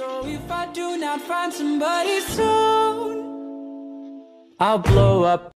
So if I do not find somebody soon, I'll blow up.